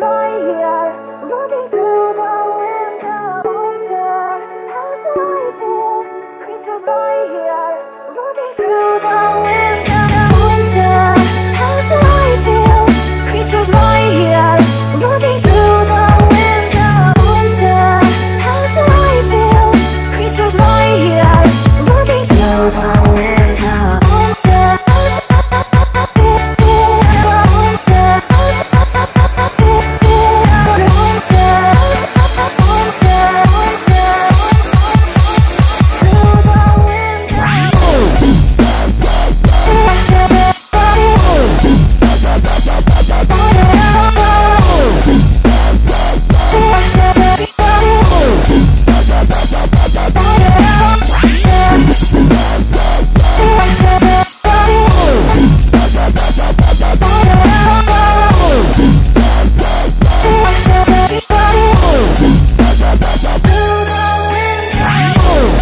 Boy here.